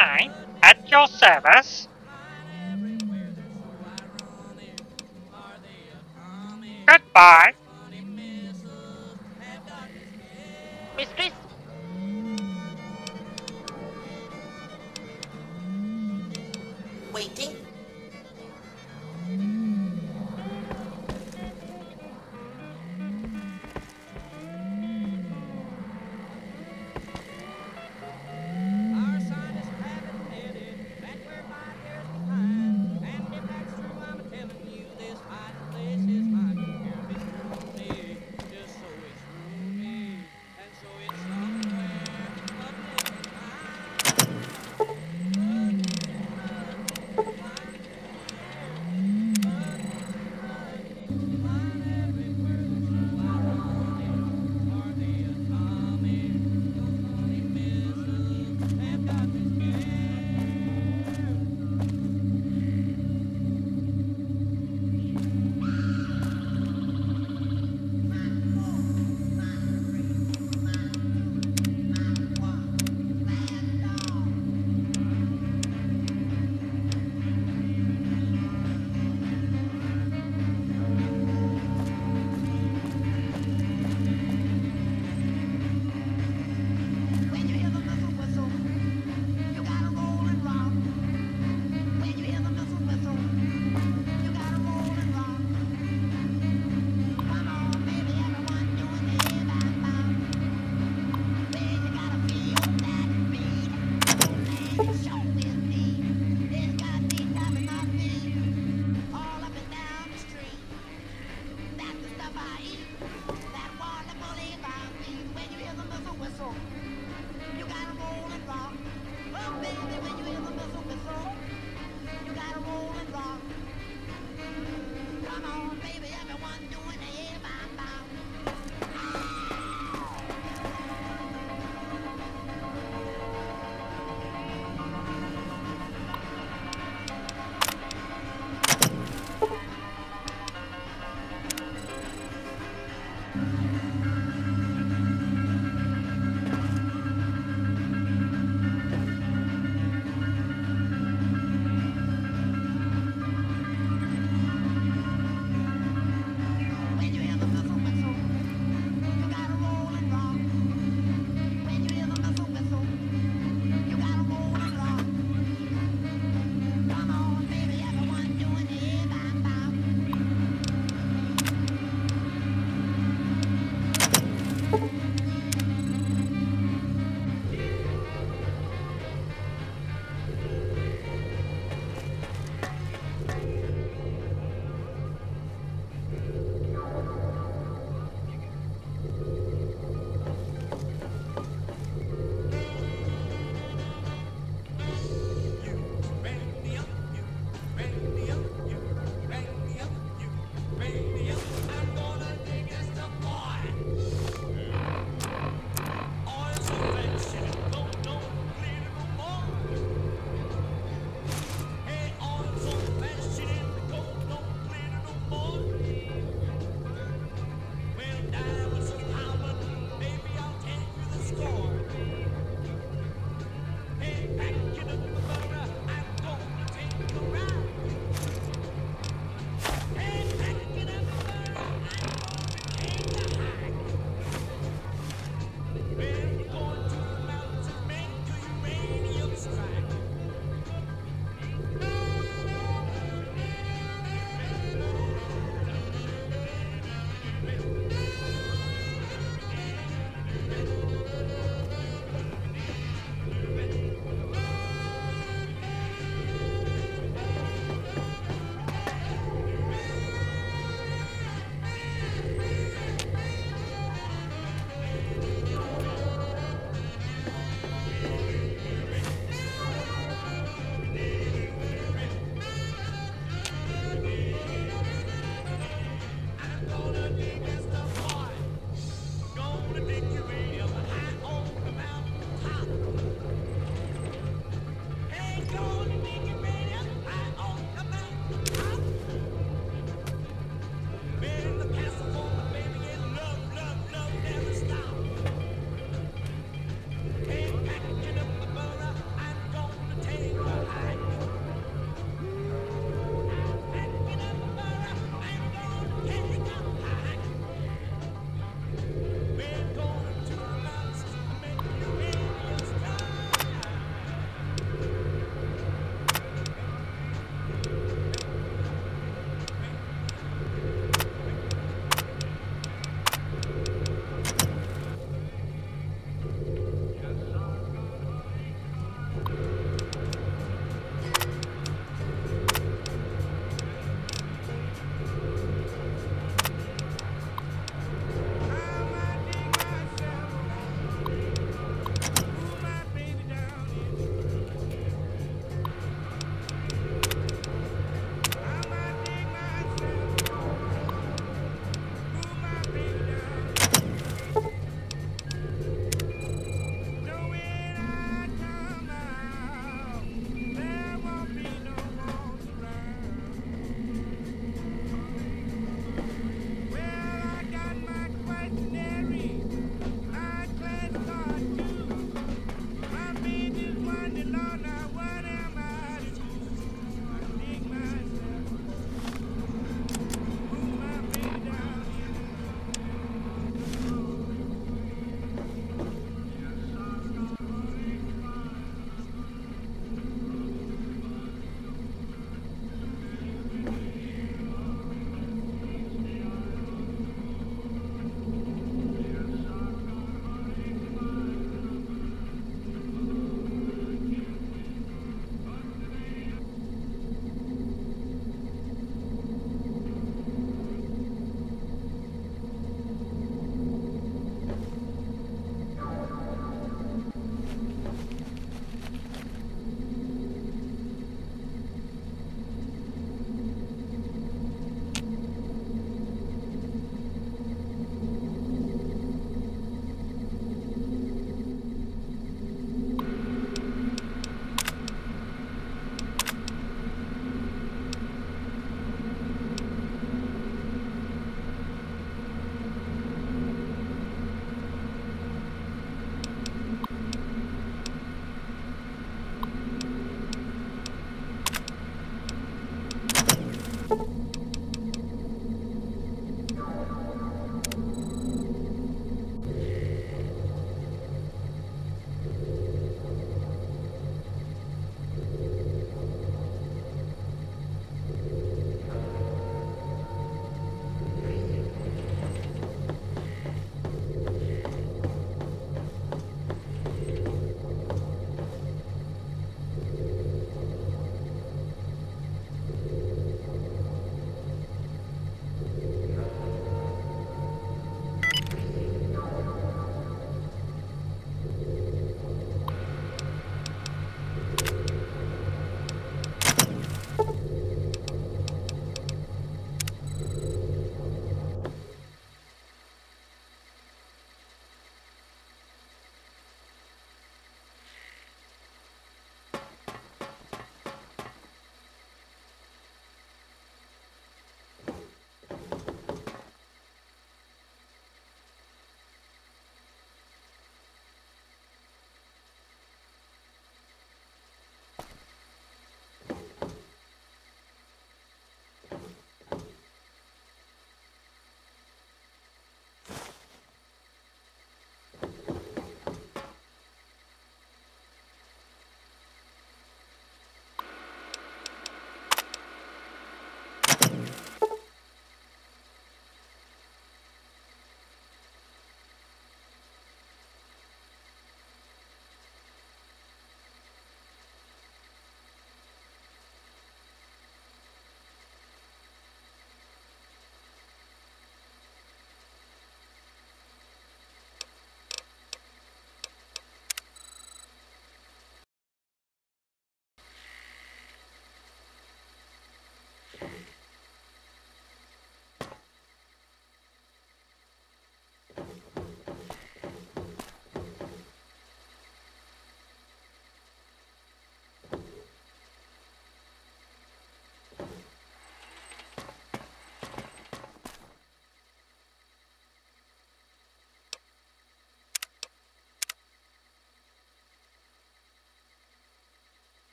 K9 at your service. Goodbye.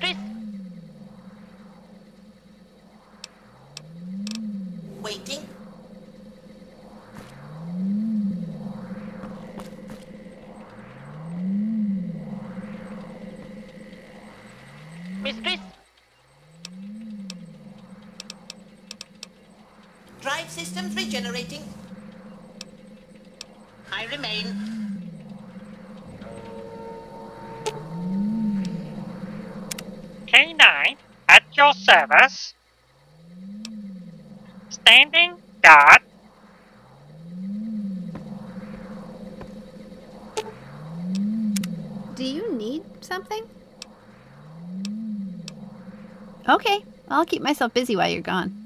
Mistress? Waiting. Mistress? Drive systems regenerating. I remain. Service. Standing guard. Do you need something? Okay, I'll keep myself busy while you're gone.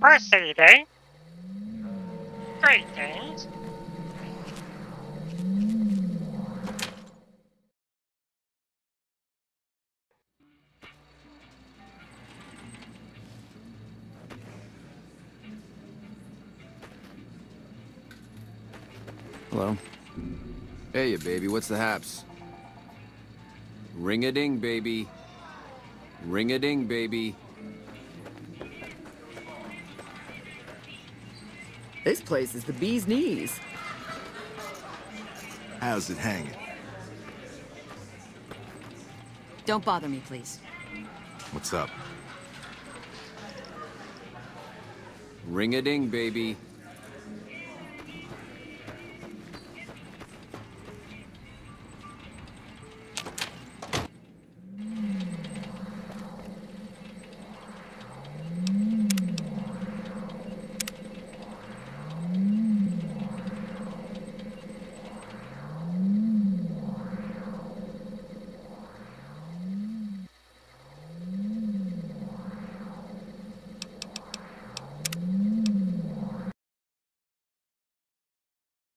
Proceeding. Greetings. Hello. Hey, you baby. What's the haps? Ring a ding, baby. Ring a ding, baby. This place is the bee's knees. How's it hanging? Don't bother me, please. What's up? Ring a ding, baby.